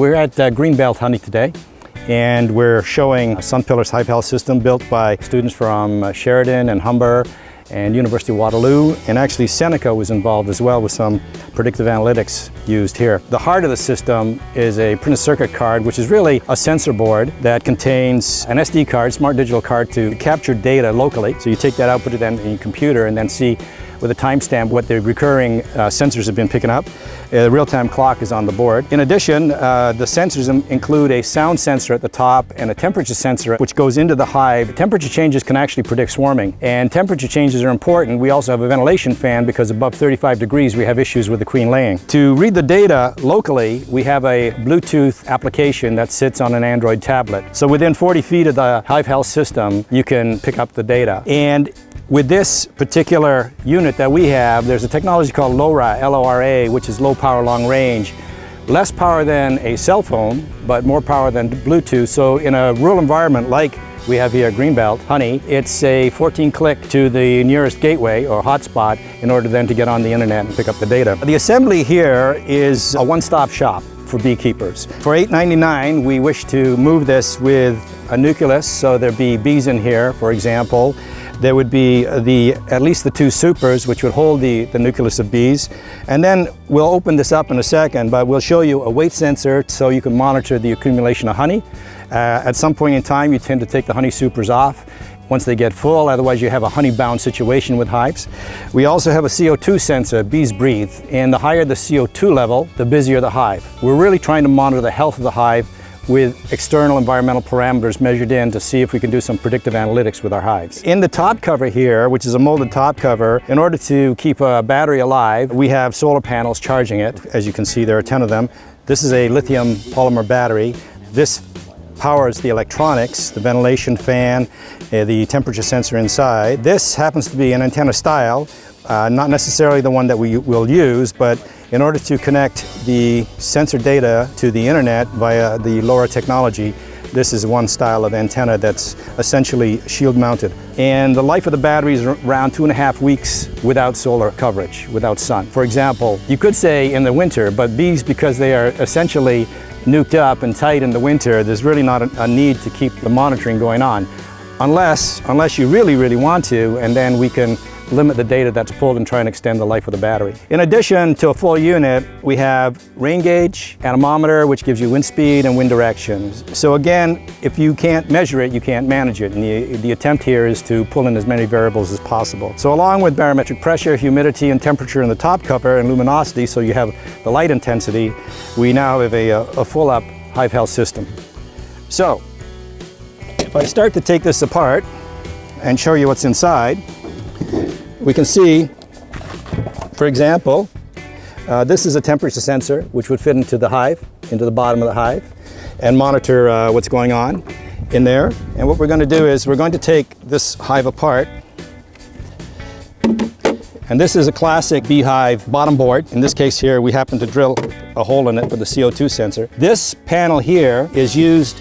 We're at uh, Greenbelt Honey today and we're showing a Sunpillars Hive Health system built by students from uh, Sheridan and Humber and University of Waterloo, and actually Seneca was involved as well with some predictive analytics used here. The heart of the system is a printed circuit card, which is really a sensor board that contains an SD card, smart digital card to capture data locally. So you take that out, put it in your computer, and then see with a timestamp what the recurring uh, sensors have been picking up. Uh, real-time clock is on the board. In addition, uh, the sensors include a sound sensor at the top and a temperature sensor which goes into the hive. Temperature changes can actually predict swarming and temperature changes are important. We also have a ventilation fan because above 35 degrees we have issues with the queen laying. To read the data locally, we have a Bluetooth application that sits on an Android tablet. So within 40 feet of the Hive Health system, you can pick up the data. And with this particular unit that we have, there's a technology called LoRa, L-O-R-A, which is low power, long range. Less power than a cell phone, but more power than Bluetooth. So in a rural environment like we have here Greenbelt Honey, it's a 14 click to the nearest gateway or hotspot in order then to get on the internet and pick up the data. The assembly here is a one-stop shop for beekeepers. For $8.99, we wish to move this with a nucleus, so there'd be bees in here, for example, there would be the at least the two supers which would hold the, the nucleus of bees. And then we'll open this up in a second, but we'll show you a weight sensor so you can monitor the accumulation of honey. Uh, at some point in time, you tend to take the honey supers off once they get full, otherwise you have a honey-bound situation with hives. We also have a CO2 sensor, bees breathe, and the higher the CO2 level, the busier the hive. We're really trying to monitor the health of the hive with external environmental parameters measured in to see if we can do some predictive analytics with our hives. In the top cover here, which is a molded top cover, in order to keep a battery alive, we have solar panels charging it. As you can see, there are 10 of them. This is a lithium polymer battery. This powers the electronics, the ventilation fan, uh, the temperature sensor inside. This happens to be an antenna style, uh, not necessarily the one that we will use, but in order to connect the sensor data to the internet via the LoRa technology, this is one style of antenna that's essentially shield mounted. And the life of the battery is around two and a half weeks without solar coverage, without sun. For example, you could say in the winter, but bees, because they are essentially nuked up and tight in the winter, there's really not a, a need to keep the monitoring going on. Unless, unless you really, really want to, and then we can limit the data that's pulled and try and extend the life of the battery. In addition to a full unit, we have rain gauge, anemometer, which gives you wind speed and wind direction. So again, if you can't measure it, you can't manage it. And the, the attempt here is to pull in as many variables as possible. So along with barometric pressure, humidity, and temperature in the top cover and luminosity, so you have the light intensity, we now have a, a full up Hive Health system. So, if I start to take this apart and show you what's inside, we can see, for example, uh, this is a temperature sensor which would fit into the hive, into the bottom of the hive, and monitor uh, what's going on in there. And what we're going to do is we're going to take this hive apart. And this is a classic beehive bottom board. In this case here, we happen to drill a hole in it for the CO2 sensor. This panel here is used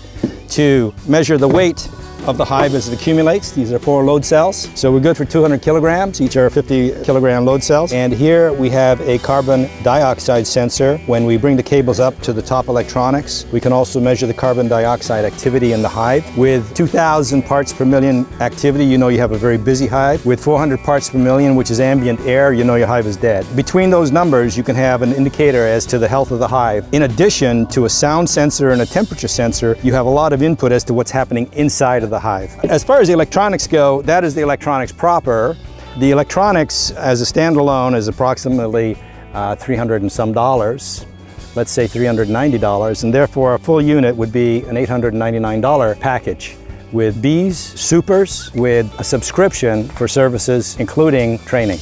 to measure the weight of the hive as it accumulates. These are four load cells. So we're good for 200 kilograms. Each are 50 kilogram load cells. And here we have a carbon dioxide sensor. When we bring the cables up to the top electronics, we can also measure the carbon dioxide activity in the hive. With 2,000 parts per million activity, you know you have a very busy hive. With 400 parts per million, which is ambient air, you know your hive is dead. Between those numbers, you can have an indicator as to the health of the hive. In addition to a sound sensor and a temperature sensor, you have a lot of input as to what's happening inside of the hive. As far as the electronics go, that is the electronics proper. The electronics as a standalone is approximately uh, 300 and some dollars let's say $390, and therefore a full unit would be an $899 package with bees, supers, with a subscription for services including training.